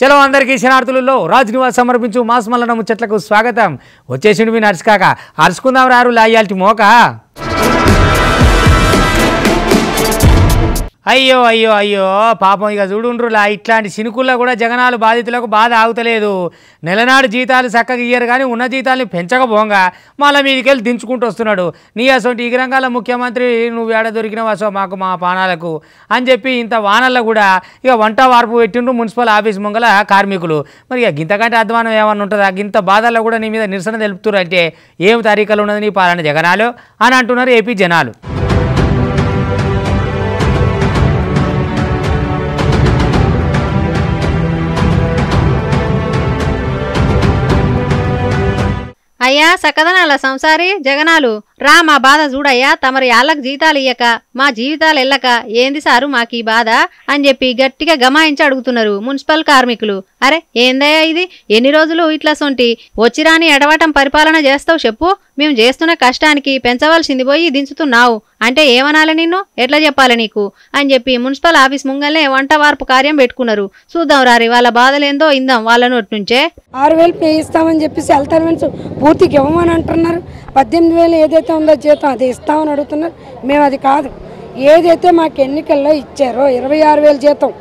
చలో అందరికీ శనార్థులలో రాజ్ నివాస్ సమర్పించు మాస్ మల్లన ముచ్చట్లకు స్వాగతం. వచ్చేసిండు మీ నడుచుకాక అరుచుకుందాం రారు లాయాల్టి మోక. అయ్యో అయ్యో అయ్యో పాపం ఇక చూడుండ్రులా ఇట్లాంటి సినుకుల్లో కూడా జగనాలు బాధితులకు బాధ ఆగుతలేదు. నెలనాడు జీతాలు చక్కగా ఇయ్యరు కానీ ఉన్న జీతాలని పెంచకపోంగా. మళ్ళీ మీదికెళ్ళి దించుకుంటూ వస్తున్నాడు. నీ అసొంటి ఈ రంగాల ముఖ్యమంత్రి నువ్వు ఏడ దొరికినవా సో మాకు మా పానాలకు? అని చెప్పి ఇంత వానల్లో కూడా ఇక వంట వార్పు పెట్టిండ్రు మున్సిపల్ ఆఫీస్ ముంగల కార్మికులు. మరి ఇక గింతకంటే అధ్వానం ఏమన్నా ఉంటుందా? గింత బాధల్లో కూడా నీ మీద నిరసన తెలుపుతున్నారు అంటే ఏం తారీఖులు ఉన్నది నీ పాలన జగనాలు? అని అంటున్నారు ఏపీ జనాలు. అయ్యా సకదనాల సంసారి జగనాలు రా మా బాధ చూడయ్యా తమరి ఆళ్ళకు జీతాలు ఇయ్యక మా జీవితాలు ఎల్లక ఏంది సారు మాకు ఈ బాధ? అని చెప్పి గట్టిగా గమాయించి అడుగుతున్నారు మున్సిపల్ కార్మికులు. అరే ఏందయ్యా ఇది? ఎన్ని రోజులు ఇట్లా సొంటి? వచ్చిరాని ఎడవటం పరిపాలన చేస్తావు చెప్పు. మేము చేస్తున్న కష్టానికి పెంచవలసింది పోయి దించుతున్నావు. అంటే ఏమనాలి నిన్ను? ఎట్లా చెప్పాలి నీకు? అని చెప్పి మున్సిపల్ ఆఫీస్ ముంగల్నే వంట వార్పు కార్యం పెట్టుకున్నారు. చూద్దాం రారి వాళ్ళ బాధలేందో ఇందాం వాళ్ళ నోటి నుంచే. ఆరు వేలు పే ఇస్తామని చెప్పేసి హెల్త్ ఇవ్వమని అంటున్నారు. పద్దెనిమిది వేలు ఏదైతే ఉందో జీతం అది ఇస్తామని అడుగుతున్నారు. మేము అది కాదు. ఏదైతే మాకు ఎన్నికల్లో ఇచ్చారో ఇరవై ఆరు వేలు జీతం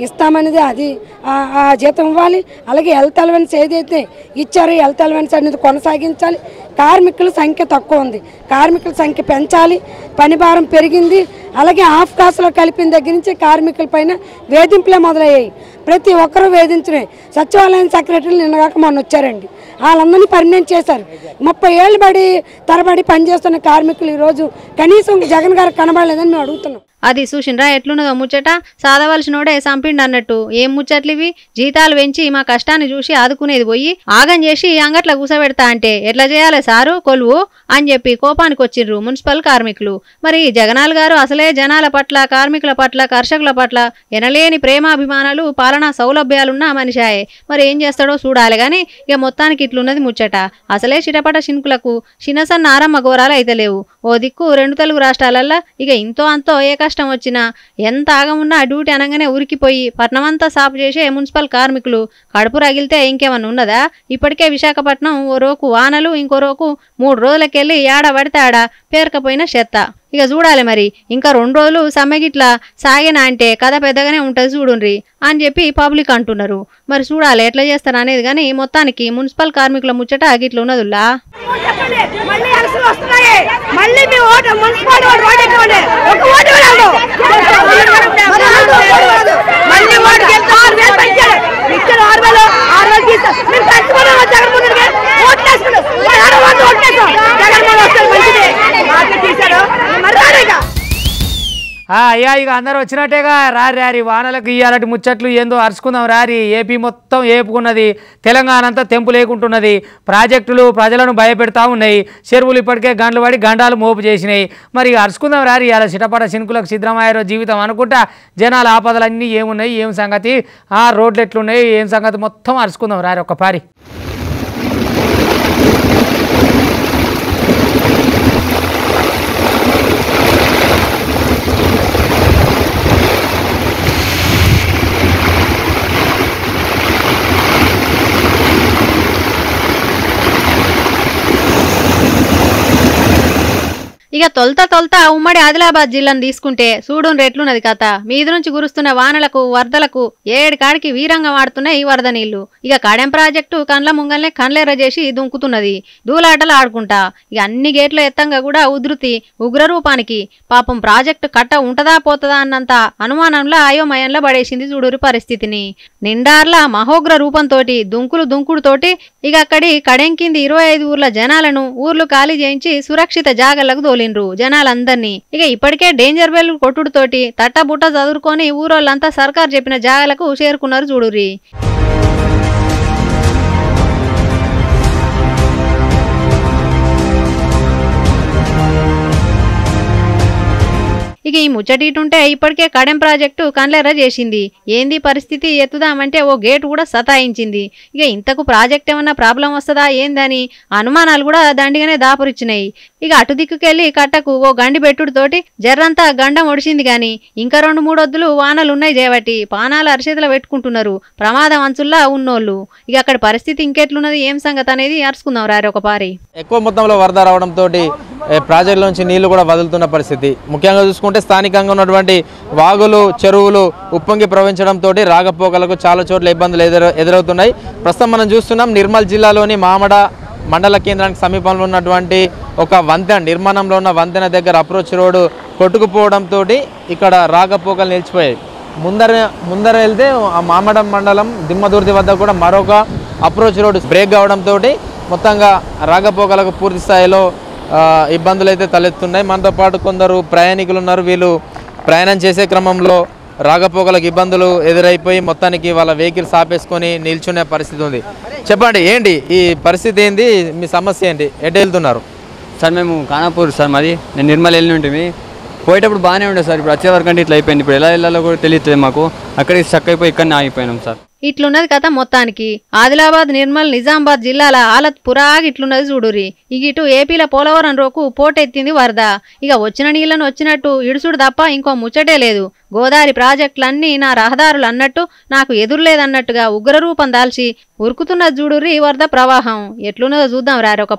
ఇస్తామనేది అది ఆ- జీతం ఇవ్వాలి. అలాగే హెల్త్ అలవెన్స్ ఏదైతే ఇచ్చారో హెల్త్ అలవెన్స్ అనేది కొనసాగించాలి. కార్మికుల సంఖ్య తక్కువ ఉంది. కార్మికుల సంఖ్య పెంచాలి. పని భారం పెరిగింది. అలాగే ఆఫ్ కాస్ట్లో కలిపిన దగ్గర నుంచి కార్మికుల పైన వేధింపులే మొదలయ్యాయి. ప్రతి ఒక్కరూ వేధించినాయి సచివాలయం సెక్రటరీలు నిన్నగాక మొన్న వచ్చారండి. వాళ్ళందరినీ పర్మనెంట్ చేశారు. ముప్పై ఏళ్ళు బడి తరబడి పనిచేస్తున్న కార్మికులు ఈరోజు కనీసం జగన్ గారు కనబడలేదని మేము అడుగుతున్నాం. అది చూసిండ్రా ఎట్లున్నదో ముచ్చట? సాధవలసినోడే సంపిండి అన్నట్టు. ఏం ముచ్చట్లు ఇవి జీతాలు పెంచి మా కష్టాన్ని చూసి ఆదుకునేది పోయి ఆగం చేసి అంగట్ల కూసబెడతా అంటే ఎట్లా చేయాలి సారు? కొలువు? అని చెప్పి కోపానికి వచ్చిండ్రు మున్సిపల్ కార్మికులు. మరి జగనాల్ గారు అసలే జనాల పట్ల కార్మికుల పట్ల కర్షకుల పట్ల ఎనలేని ప్రేమాభిమానాలు పాలనా సౌలభ్యాలున్న మనిషాయే. మరి ఏం చేస్తాడో చూడాలి గాని ఇక మొత్తానికి ఇట్లున్నది ముచ్చట. అసలే చిటపట శినుకులకు చిన్నసన్న ఆరమ్మ ఘోరాలు అయితే లేవు. ఓ దిక్కు రెండు తెలుగు రాష్ట్రాలల్లో ఇక ఇంతో అంతో ఏక కష్టం వచ్చినా ఎంత ఆగమున్నా డ్యూటీ అనగానే ఉరికిపోయి పట్నమంతా సాపు చేసే మున్సిపల్ కార్మికులు కడుపు రగిలితే ఇంకేమన్నా ఉన్నదా? ఇప్పటికే విశాఖపట్నం ఓ రోకు వానలు ఇంకోరోకు మూడు రోజులకెళ్ళి ఏడ పడితే ఆడ పేరకపోయిన చెత్త. ఇక చూడాలి మరి ఇంకా రెండు రోజులు సమ్మెగిట్లా సాగినా అంటే కథ పెద్దగానే ఉంటుంది చూడుండ్రి అని చెప్పి పబ్లిక్ అంటున్నారు. మరి చూడాలి ఎట్లా చేస్తారు అనేది కానీ మొత్తానికి మున్సిపల్ కార్మికుల ముచ్చట గిట్ల ఉన్నదుల్లా మళ్ళీ ఎలక్షన్లు వస్తున్నాయి. మళ్ళీ మీ ఓటు మున్సిపాలిటీ ఓటు రోడ్ ఎక్కండి ఒక ఓటు రాదు. మళ్ళీ ఓటు గెలిస్తే ఆరు వేలు పెంచారు ఇచ్చారు ఆరు వేలు ఆరు వేలు తీస్తారు మేము కష్టపడి జగన్మోహన్ రెడ్డి ఓట్లు వేసుకున్నాం ఓట్లు వేసాం జగన్మోహన్ వస్తారు. మంచిది. మాకు తీశారు. మరి రాలేగా అయ్యా ఇక అందరూ వచ్చినట్టేగా. రారి రారి వానలకు ఇయ్యాలటి ముచ్చట్లు ఏందో అరుచుకుందాం రారి. ఏపీ మొత్తం ఏపుకున్నది తెలంగాణ అంతా తెంపు లేకుంటున్నది. ప్రాజెక్టులు ప్రజలను భయపెడతా ఉన్నాయి. చెరువులు ఇప్పటికే గంటలు పడి గండాలు మోపు చేసినాయి. మరి ఇక అరుచుకుందాం రారి. ఇలా చిటపట శినుకులకు సిద్ధమయ్యారో జీవితం అనుకుంటా జనాల ఆపదలన్నీ ఏమున్నాయి ఏం సంగతి? ఆ రోడ్లు ఎట్లున్నాయి ఏం సంగతి? మొత్తం అరుచుకుందాం రారి ఒక్క ఇక తొలత తొలత ఉమ్మడి ఆదిలాబాద్ జిల్లాను తీసుకుంటే చూడున్ రెట్లున్నది కథ. మీది నుంచి కురుస్తున్న వానలకు వరదలకు ఏడు కాడికి వీరంగా ఆడుతున్నాయి ఈ వరద నీళ్ళు. ఇక కాడెం ప్రాజెక్టు కండ్ల ముంగల్నే కండ్లెర్ర చేసి దుంకుతున్నది. దూలాటలు ఆడుకుంటా. ఇక అన్ని గేట్ల ఎత్తంగా కూడా ఉధృతి ఉగ్రరూపానికి. పాపం ప్రాజెక్టు కట్ట ఉంటదా పోతదా అన్నంత అనుమానంలో అయోమయంలో పడేసింది చూడురు పరిస్థితిని. నిండార్ల మహోగ్ర రూపంతోటి దుంకులు దుంకుడుతోటి ఇక అక్కడి కడెంకింది ఇరవై ఐదు ఊర్ల జనాలను ఊర్లు ఖాళీ చేయించి సురక్షిత జాగలకు చేసిండ్రు జనాలందర్నీ. ఇక ఇప్పటికే డేంజర్ బెల్ కొట్టుడుతోటి తట్టబుట్ట చదువుకొని ఊరోళ్ళంతా సర్కార్ చెప్పిన జాగాలకు చేరుకున్నారు చూడుర్రి. ఇక ఈ ముచ్చటిటుంటే ఇప్పటికే కడెం ప్రాజెక్టు కండ్లెర్ర చేసింది. ఏంది పరిస్థితి? ఎత్తుదామంటే ఓ గేటు కూడా సతాయించింది. ఇక ఇంతకు ప్రాజెక్ట్ ఏమన్నా ప్రాబ్లం వస్తుందా ఏందని అనుమానాలు కూడా దండిగానే దాపురిచ్చినాయి. ఇక అటు దిక్కుకెళ్ళి కట్టకు ఓ గండి పెట్టుడుతోటి జర్రంతా గండం ఒడిసింది గాని ఇంకా రెండు మూడొద్దులు వానలు ఉన్నాయి చేపట్టి పానాలు అరిచేతులు పెట్టుకుంటున్నారు. ప్రమాదం అంచుల్లా ఉన్నోళ్ళు. ఇక అక్కడ పరిస్థితి ఇంకెట్లున్నది? ఏం సంగతి అనేది అరుచుకుందాం రారు ఒక పారి ఎక్కువ మొత్తంలో వరద రావడంతో ప్రాజెక్టులోంచి నీళ్ళు కూడా వదులుతున్న పరిస్థితి. ముఖ్యంగా చూసుకుంటే స్థానికంగా ఉన్నటువంటి వాగులు చెరువులు ఉప్పొంగి ప్రవహించడంతో రాగపోకలకు చాలా చోట్ల ఇబ్బందులు ఎదురు ఎదురవుతున్నాయి. ప్రస్తుతం మనం చూస్తున్నాం నిర్మల్ జిల్లాలోని మామడ మండల కేంద్రానికి సమీపంలో ఉన్నటువంటి ఒక వంతెన నిర్మాణంలో ఉన్న వంతెన దగ్గర అప్రోచ్ రోడ్డు కొట్టుకుపోవడంతో ఇక్కడ రాకపోకలు నిలిచిపోయాయి. ముందర ముందర వెళ్తే ఆ మామడం మండలం దిమ్మదుర్తి వద్ద కూడా మరొక అప్రోచ్ రోడ్డు బ్రేక్ కావడంతో మొత్తంగా రాకపోకలకు పూర్తి స్థాయిలో ఇబ్బందులు అయితే తలెత్తున్నాయి. మనతో పాటు కొందరు ప్రయాణికులు ఉన్నారు. వీళ్ళు ప్రయాణం చేసే క్రమంలో రాగపోకలకు ఇబ్బందులు ఎదురైపోయి మొత్తానికి వాళ్ళ వెహికల్స్ ఆపేసుకొని నిల్చునే పరిస్థితి ఉంది. చెప్పండి ఏంటి ఈ పరిస్థితి ఏంది? మీ సమస్య ఏంటి? ఎటు వెళ్తున్నారు? సార్ మేము ఖానాపూర్ సార్ మాది. నేను నిర్మల్ వెళ్ళి ఉంటుంది పోయేటప్పుడు బాగానే ఉండే సార్. ఇప్పుడు వచ్చే వరకు అంటే ఇట్లా అయిపోయింది. ఇప్పుడు ఎలా వెళ్ళాలో కూడా తెలియట్లేదు మాకు. అక్కడికి స్టక్ అయిపోయి ఇక్కడనే ఆగిపోయినాం సార్. ఇట్లున్నది కథ మొత్తానికి. ఆదిలాబాద్ నిర్మల్ నిజామాబాద్ జిల్లాల హాలత్ పురాగ్ ఇట్లున్నది చూడురి ఇక ఇటు ఏపీల పోలవరం రోకు పోటెత్తింది వరద. ఇక వచ్చిన నీళ్ళను వచ్చినట్టు ఇడుసుడు తప్ప ఇంకో ముచ్చటే లేదు. గోదావరి ప్రాజెక్టులన్నీ నా రహదారులు అన్నట్టు నాకు ఎదురులేదన్నట్టుగా ఉగ్రరూపం దాల్చి ఉరుకుతున్నది చూడుర్రి ఈ వరద ప్రవాహం. ఎట్లున్నదో చూద్దాం రారొక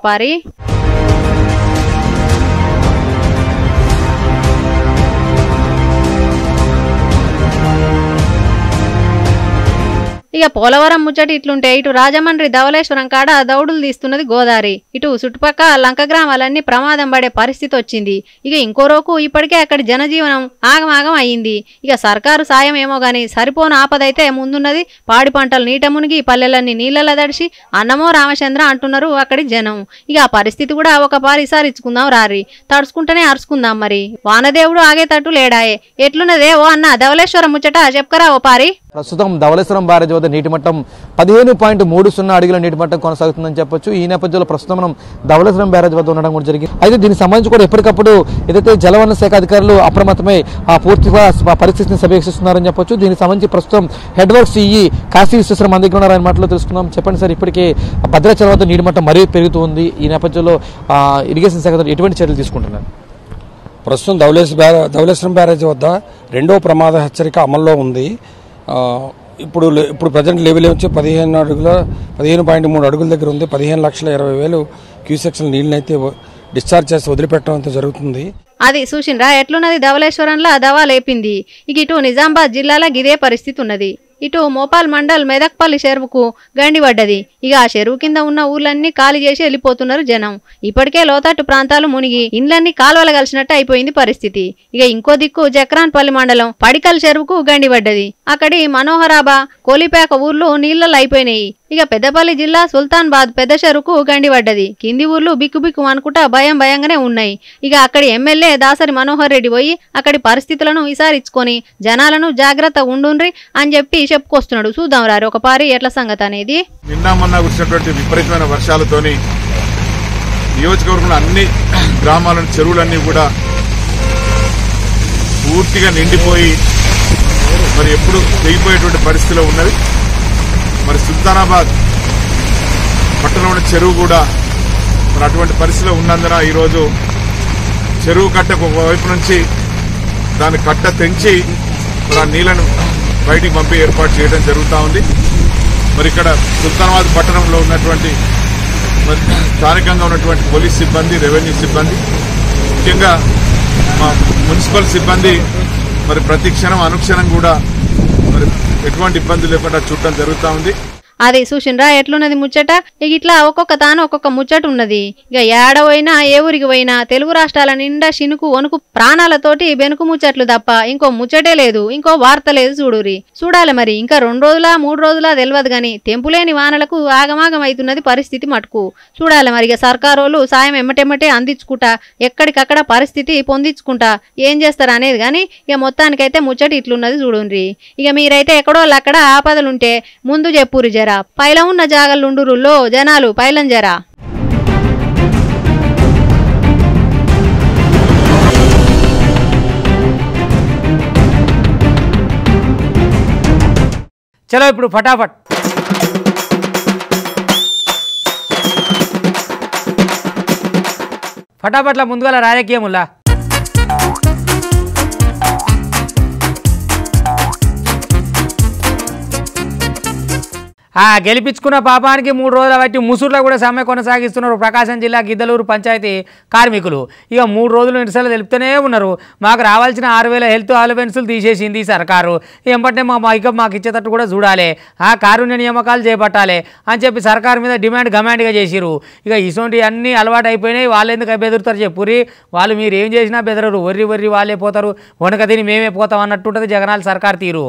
ఇక పోలవరం ముచ్చటి ఇట్లుంటే ఇటు రాజమండ్రి ధవళేశ్వరం కాడ దౌడులు తీస్తున్నది గోదావరి ఇటు చుట్టుపక్క లంక గ్రామాలన్నీ ప్రమాదం పడే పరిస్థితి వచ్చింది. ఇక ఇంకో roku ఇప్పటికే అక్కడి జనజీవనం ఆగమాగం అయ్యింది. ఇక సర్కారు సాయం ఏమో గాని సరిపోను ఆపదైతే ముందున్నది పాడి పంటలు నీట మునిగి పల్లెలన్నీ నీళ్ళలా తడిసి అన్నమో రామచంద్ర అంటున్నారు అక్కడి జనం. ఇక ఆ పరిస్థితి కూడా ఒక పారి ఇచ్చుకుందాం రారి. తడుచుకుంటేనే అరుచుకుందాం మరి. వానదేవుడు ఆగేటట్టు లేడాయే. ఎట్లున్నదే ఓ అన్న ధవళేశ్వరం ముచ్చట చెప్పుకరా ఓ పారి. ప్రస్తుతం ధవళేశ్వరం బ్యారేజ్ వద్ద నీటి మట్టం పదిహేను పాయింట్ మూడు సున్నా అడుగుల నీటి మట్టం కొనసాగుతుందని చెప్పొచ్చు. ఈ నేపథ్యంలో ప్రస్తుతం మనం ధవళేశ్వరం బ్యారేజ్ వద్ద ఉండడం కూడా జరిగింది. అయితే దీనికి సంబంధించి కూడా ఎప్పటికప్పుడు ఏదైతే జలవనరుల శాఖ అధికారులు అప్రమత్తమై ఆ పూర్తిగా పరిస్థితిని సమీక్షిస్తున్నారని చెప్పొచ్చు. దీనికి సంబంధించి ప్రస్తుతం హెడ్ వర్క్స్ ఈ కాశీ విశ్వేశ్వరం మన దగ్గర ఉన్నారని మాటలో తెలుసుకుందాం చెప్పండి సార్ ఇప్పటికే భద్రాచలం వద్ద నీటి మట్టం మరీ పెరుగుతుంది. ఈ నేపథ్యంలో ఇరిగేషన్ శాఖ ఎటువంటి చర్యలు తీసుకుంటున్నారు? ప్రస్తుతం ధవళేశ్వర ధవళేశ్వరం బ్యారేజ్ వద్ద రెండో ప్రమాద హెచ్చరిక అమల్లో ఉంది. ఇప్పుడు ఇప్పుడు ప్రజెంట్ లెవెల్ వచ్చి పదిహేను అడుగుల పదిహేను పాయింట్ మూడు అడుగుల దగ్గర ఉంది. పదిహేను లక్షల ఇరవై వేలు క్యూసెక్స్ల నీళ్ళనైతే డిశ్చార్జ్ చేసి వదిలిపెట్టడం జరుగుతుంది. అది చూసిండ్రా ఎట్లున్నది ధవలేశ్వరంలో దవా లేపింది. ఇక ఇటు నిజామాబాద్ జిల్లాలో గిదే పరిస్థితి ఉన్నది. ఇటు మోపాల్ మండల్ మెదక్పల్లి చెరువుకు గండిపడ్డది ఇక ఆ చెరువు కింద ఉన్న ఊర్లన్నీ ఖాళీ చేసి వెళ్ళిపోతున్నారు జనం. ఇప్పటికే లోతట్టు ప్రాంతాలు మునిగి ఇండ్లన్నీ కాలువల కలిసినట్టు అయిపోయింది పరిస్థితి. ఇక ఇంకో దిక్కు జక్రాన్పల్లి మండలం పడికల్ చెరువుకు గండిపడ్డది అక్కడి మనోహరాబా కోలిపేక ఊర్లు నీళ్ళలో అయిపోయినాయి. ఇక పెద్దపల్లి జిల్లా సుల్తాన్బాద్ పెద్ద చెరువుకు గండిపడ్డది కింది ఊర్లు బిక్కు బిక్కు అనుకుంటా భయం భయంగానే ఉన్నాయి. ఇక అక్కడి ఎమ్మెల్యే దాసరి మనోహర్ రెడ్డి పోయి అక్కడి పరిస్థితులను విసారించుకొని జనాలను జాగ్రత్త ఉండుండ్రి అని చెప్పి చెప్పుకొస్తున్నాడు. చూద్దాం రారు ఒక పారి ఎట్ల సంగతి అనేది. నిన్న మొన్న కురిసినటువంటి విపరీతమైన వర్షాలతోని నియోజకవర్గంలో అన్ని గ్రామాలను చెరువులన్నీ కూడా పూర్తిగా నిండిపోయి మరి ఎప్పుడు తెగిపోయేటువంటి పరిస్థితిలో ఉన్నవి. మరి సుల్తానాబాద్ పట్టణంలో ఉన్న చెరువు కూడా మరి అటువంటి పరిస్థితిలో ఉన్నందున ఈరోజు చెరువు కట్టకు ఒకవైపు నుంచి దాని కట్ట తెంచి మరి ఆ నీళ్ళను బయటికి పంపి ఏర్పాటు చేయడం జరుగుతూ ఉంది. మరి ఇక్కడ సుల్తానాబాద్ పట్టణంలో ఉన్నటువంటి మరి స్థానికంగా ఉన్నటువంటి పోలీస్ సిబ్బంది రెవెన్యూ సిబ్బంది ముఖ్యంగా మా మున్సిపల్ సిబ్బంది మరి ప్రతి క్షణం అనుక్షణం కూడా మరి ఎటువంటి ఇబ్బంది లేకుండా చూడటం జరుగుతూ ఉంది. అది చూసిండ్రా ఎట్లున్నది ముచ్చట? ఇక ఇట్లా ఒక్కొక్క తాను ఒక్కొక్క ముచ్చట ఉన్నది. ఇక ఏడ పోయినా ఏ ఊరికి పోయినా తెలుగు రాష్ట్రాల నిండా శినుకు వణుకు ప్రాణాలతోటి బెనుకు ముచ్చట్లు తప్ప ఇంకో ముచ్చటే లేదు ఇంకో వార్త లేదు చూడురి చూడాలి మరి ఇంకా రెండు రోజులా మూడు రోజులా తెలియదు గాని తెంపులేని వానలకు ఆగమాగం అవుతున్నది పరిస్థితి మటుకు. చూడాలి మరి ఇక సర్కారోళ్ళు సాయం ఎమ్మటెమ్మటే అందించుకుంటా ఎక్కడికక్కడ పరిస్థితి పొందించుకుంటా ఏం చేస్తారా అనేది కానీ ఇక మొత్తానికైతే ముచ్చట ఇట్లున్నది చూడుండ్రి. ఇక మీరైతే ఎక్కడో అక్కడ ఆపదలుంటే ముందు చెప్పురు జర. జరా. పైల ఉన్న జాగలుండురుల్లో జనాలు పైలం జరా. చలో ఇప్పుడు ఫటాఫట్. ఫటాఫట్ల ముందుగా రాజకీయముల్లా. గెలిపించుకున్న పాపానికి మూడు రోజుల బట్టి ముసురులో కూడా సమ్మె కొనసాగిస్తున్నారు ప్రకాశం జిల్లా గిద్దలూరు పంచాయతీ కార్మికులు. ఇక మూడు రోజులు నిరసనలు తెలుపుతూనే ఉన్నారు. మాకు రావాల్సిన ఆరు వేల హెల్త్ అలవెన్సులు తీసేసింది సర్కారు. ఎంబటే మా ఇక మాకు ఇచ్చేటట్టు కూడా చూడాలి. ఆ కారుణ్య నియామకాలు చేపట్టాలి అని చెప్పి సర్కారు మీద డిమాండ్ గమాండ్గా చేసిరు ఇక ఇటువంటి అన్నీ అలవాటు అయిపోయినాయి వాళ్ళు ఎందుకు బెదురుతారు చెప్పురి వాళ్ళు మీరు ఏం చేసినా బెదరరు. ఒర్రి ఒర్రి వాళ్ళే పోతారు. వనక తిని మేమే పోతాం అన్నట్టుంటుంది జగనాల సర్కార్ తీరు.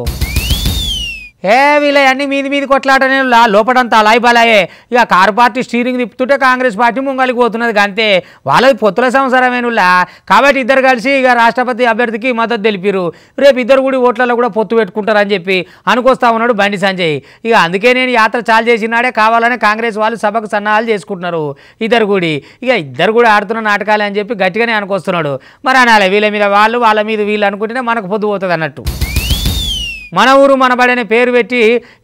ఏ వీళ్ళ అన్ని మీది మీది కొట్లాటనే లా లోపడంతా అలాయిబలాయే ఇక కారు పార్టీ స్టీరింగ్ తిప్పుతుంటే కాంగ్రెస్ పార్టీ ముంగలికి పోతున్నది అంతే వాళ్ళది పొత్తుల సంవత్సరమేనులా కాబట్టి ఇద్దరు కలిసి ఇక రాష్ట్రపతి అభ్యర్థికి మద్దతు తెలిపారు. రేపు ఇద్దరు కూడా ఓట్లలో కూడా పొత్తు పెట్టుకుంటారని చెప్పి అనుకొస్తా ఉన్నాడు బండి సంజయ్. ఇక అందుకే నేను యాత్ర చాలు చేసినాడే కావాలని కాంగ్రెస్ వాళ్ళు సభకు సన్నాహాలు చేసుకుంటున్నారు ఇద్దరు కూడి. ఇక ఇద్దరు కూడా ఆడుతున్న నాటకాలే అని చెప్పి గట్టిగానే అనుకొస్తున్నాడు. మరి అనాలి వీళ్ళ మీద వాళ్ళు వాళ్ళ మీద వీళ్ళు అనుకుంటేనే మనకు పొద్దు పోతుంది అన్నట్టు మన ఊరు మన బడి అనే పేరు పెట్టి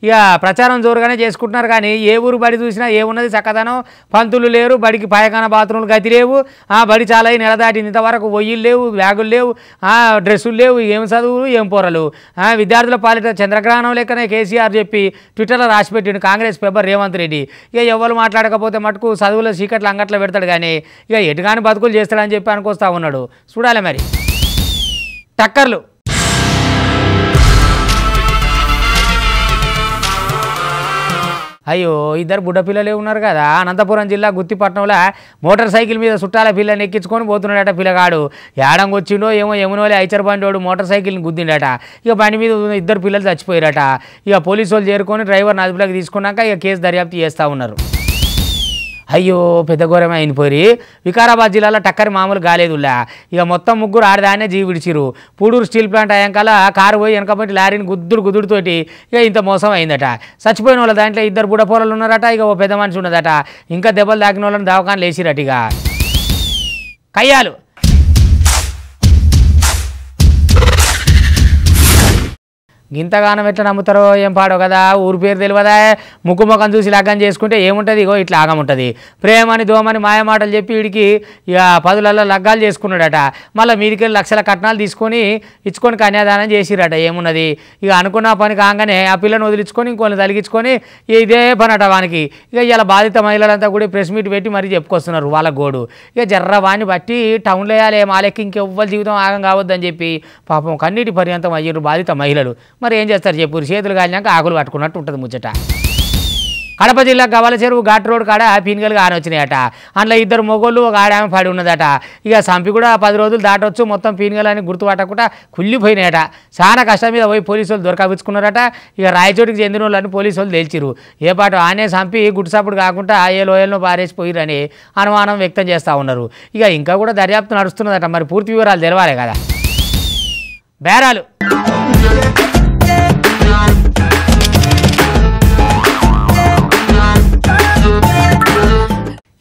ఇక ప్రచారం జోరుగానే చేసుకుంటున్నారు కానీ ఏ ఊరు బడి చూసినా ఏమున్నది చక్కదనం? పంతులు లేరు బడికి పాయకాన బాత్రూమ్లు గతి లేవు. ఆ బడి చాలా నెల దాటి ఇంతవరకు ఒయ్యిలు లేవు బ్యాగులు లేవు ఆ డ్రెస్సులు లేవు ఏం చదువులు ఏం పొరలు? ఆ విద్యార్థుల పాలిట చంద్రగ్రహణం లెక్కనే కేసీఆర్ చెప్పి ట్విట్టర్లో రాసిపెట్టిండు కాంగ్రెస్ పేపర్ రేవంత్ రెడ్డి. ఇక ఎవరు మాట్లాడకపోతే మటుకు చదువుల చీకట్లు అంగట్లో పెడతాడు కానీ ఇక ఎటుగాని బతుకులు చేస్తాడని చెప్పి అనుకొస్తా ఉన్నాడు. చూడాలి మరి. టక్కర్లు. అయ్యో ఇద్దరు బుడ్డ పిల్లలే ఉన్నారు కదా. అనంతపురం జిల్లా గుత్తిపట్నంలో మోటార్ సైకిల్ మీద చుట్టాల పిల్లని ఎక్కించుకొని పోతున్నాడట పిల్లగాడు. ఏడంగా వచ్చిండో ఏమో యమునోలే ఐచర్ బండి మోటార్ సైకిల్ని గుద్దిండట. ఇక బండి మీద ఇద్దరు పిల్లలు చచ్చిపోయారట. ఇక పోలీసు వాళ్ళు చేరుకొని డ్రైవర్ నదుపులోకి తీసుకున్నాక ఇక కేసు దర్యాప్తు చేస్తూ ఉన్నారు. అయ్యో పెద్ద ఘోరమే అయిన పోయి వికారాబాద్ జిల్లాలో టక్కరి మామూలు కాలేదులా ఇక మొత్తం ముగ్గురు ఆడదానే జీవి విడిచిరు పూడూరు స్టీల్ ప్లాంట్ అయ్యాకల కారు పోయి వెనకబట్టి లారీని గుద్దుడు గుద్దుడుతోటి ఇక ఇంత మోసం అయిందట. చచ్చిపోయిన వాళ్ళ దాంట్లో ఇద్దరు బుడపోరలు ఉన్నారట ఇక ఓ పెద్ద మనిషి ఉన్నదట. ఇంకా దెబ్బలు తాకిన వాళ్ళని దవాఖాన లేచిరట ఇక. కయ్యాలు. గింతగానం ఎట్లా నమ్ముతారో ఏం పాడో కదా? ఊరి పేరు తెలియదా ముక్కు ముఖం చూసి లగ్గం చేసుకుంటే ఏముంటుంది? ఇగో ఇట్లా ఆగముంటుంది ప్రేమని దోమని మాయ మాటలు చెప్పి వీడికి ఇక పదులలో లగ్గాలు చేసుకున్నాడట. మళ్ళీ మీదికి లక్షల కట్నాలు తీసుకొని ఇచ్చుకొని కన్యాదానం చేసిరట. ఏమున్నది? ఇక అనుకున్న పని కాగానే ఆ పిల్లని వదిలించుకొని ఇంకొన్ని తలిగించుకొని ఇదే పని అట వానికి. ఇక ఇలా బాధిత మహిళలంతా కూడా ప్రెస్ మీట్ పెట్టి మరీ చెప్పుకొస్తున్నారు వాళ్ళ గోడు. ఇక జర్ర వాణ్ణి బట్టి టౌన్లో వేయాలి మాలెక్కి ఇంకెవ్వరి జీవితం ఆగం కావద్దని చెప్పి పాపం కన్నీటి పర్యంతం అయ్యారు బాధిత మహిళలు. మరి ఏం చేస్తారు చెప్పు? చేతులు కాలినాక ఆకులు పట్టుకున్నట్టు ఉంటుంది ముచ్చట. కడప జిల్లా గవల చెరువు ఘాట్ రోడ్ కాడ పీనికలుగా ఆన వచ్చినాయట. అందులో ఇద్దరు మొగోళ్ళు ఒక ఆడామె పడి ఉన్నదట. ఇక సంపి కూడా పది రోజులు దాటొచ్చు మొత్తం పీనికలని గుర్తుపట్టకుండా కుళ్ళిపోయినాయట. చాలా కష్టం మీద పోయి పోలీసు వాళ్ళు ఇక రాయచోటికి చెందిన వాళ్ళని పోలీసు వాళ్ళు తేల్చిరు ఏ పాటు ఆనే సంపి గుడిసప్పుడు కాకుండా ఏ లోయల్లో పారేసిపోయిరని అనుమానం వ్యక్తం చేస్తూ ఉన్నారు. ఇక ఇంకా కూడా దర్యాప్తు నడుస్తున్నదట. మరి పూర్తి వివరాలు తెలవాలి కదా. బేరాలు.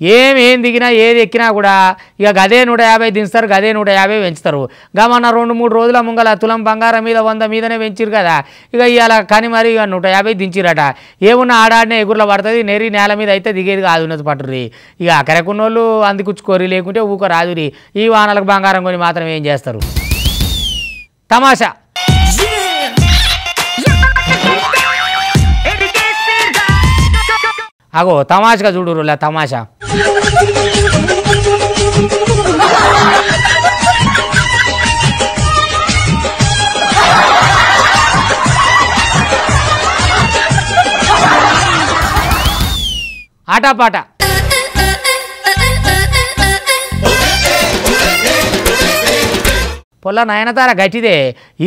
ఏమేం దిగినా ఏది ఎక్కినా కూడా ఇక గదే నూట యాభై దించుతారు గదే నూట యాభై పెంచుతారు. గమన్న రెండు మూడు రోజుల ముంగల తులం బంగారం మీద వంద మీదనే పెంచిరు కదా. ఇక ఇవాళ కానీ మరి ఇక నూట యాభై దించిరట ఏమున్నా ఆడాడినే ఎగురులో పడుతుంది నెరి నేల మీద అయితే దిగేది కాదు ఉన్నది పట్టుర్రి. ఇక అక్కడకున్నోళ్ళు అందుకుచ్చుకోరి లేకుంటే ఊక రాదురి ఈ వానలకు బంగారం కొని మాత్రం ఏం చేస్తారు? తమాషా! అగో తమాషగా చూడు తమాషా. ఆటాపాట పొల్ల నయనతార గట్టిదే.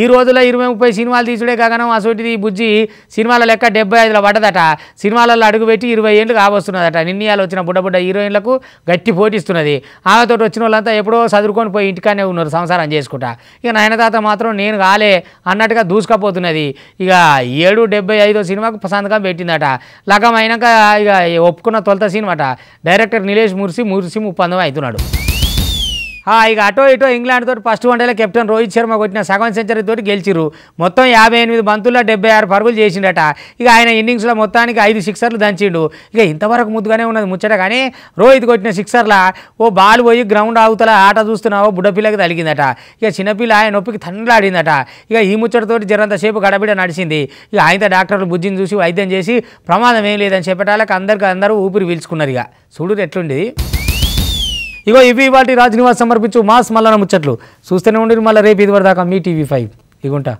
ఈ రోజుల్లో ఇరవై ముప్పై సినిమాలు తీసుడే గగనం అసోటిది బుజ్జి సినిమాల లెక్క డెబ్బై ఐదులో పడ్డదట. సినిమాలలో అడుగుపెట్టి ఇరవై ఏళ్ళు కావస్తున్నదట నిన్నయాలు వచ్చిన బుడ్డ బుడ్డ హీరోయిన్లకు గట్టి పోటీస్తున్నది. ఆమెతో వచ్చిన వాళ్ళంతా ఎప్పుడో చదువుకొని పోయి ఇంటికానే ఉన్నారు సంసారం చేసుకుంటా. ఇక నయనతాత మాత్రం నేను కాలే అన్నట్టుగా దూసుకపోతున్నది. ఇక ఏడు డెబ్బై ఐదో సినిమాకు సంతకం పెట్టిందట. లగం అయినాక ఇక ఒప్పుకున్న తొలత సినిమాట. డైరెక్టర్ నిలేష్ ముర్సి ముర్సి ముప్పందం అవుతున్నాడు ఇక అటో ఇటో ఇంగ్లాండ్ తోటి ఫస్ట్ వన్డేలో కెప్టెన్ రోహిత్ శర్మ కొట్టిన సగం సెంచరీ తోటి గెలిచిరు మొత్తం యాభై ఎనిమిది బంతుల్లో డెబ్బై ఆరు పరుగులు చేసిండట. ఇక ఆయన ఇన్నింగ్స్లో మొత్తానికి ఐదు సిక్సర్లు దంచిండు. ఇక ఇంతవరకు ముద్దుగానే ఉన్నది ముచ్చట కానీ రోహిత్ కొట్టిన సిక్సర్ల ఓ బాల్ పోయి గ్రౌండ్ అవతల ఆట చూస్తున్నావో బుడ్డపిల్లకి తలిగిందట ఇక చిన్నపిల్ల ఆయన నొప్పికి తండ్రాడిందట ఇక ఈ ముచ్చటతోటి జరంతసేపు గడబిడ నడిచింది. ఇక ఆయన డాక్టర్లు బుజ్జిని చూసి వైద్యం చేసి ప్రమాదం ఏం లేదని చెప్పటాలకు అందరికీ అందరూ ఊపిరి పీల్చుకున్నారు ఇక. చూడు ఎట్లుండేది. ఇగో ఇవి వాటి రాజ్ నివాస్ సమర్పించు మాస్ మల్లన ముచ్చట్లు. చూస్తూనే ఉండి మళ్ళీ రేపు ఇది వరదాకా మీ టీవీ ఫైవ్. ఇగుంటా.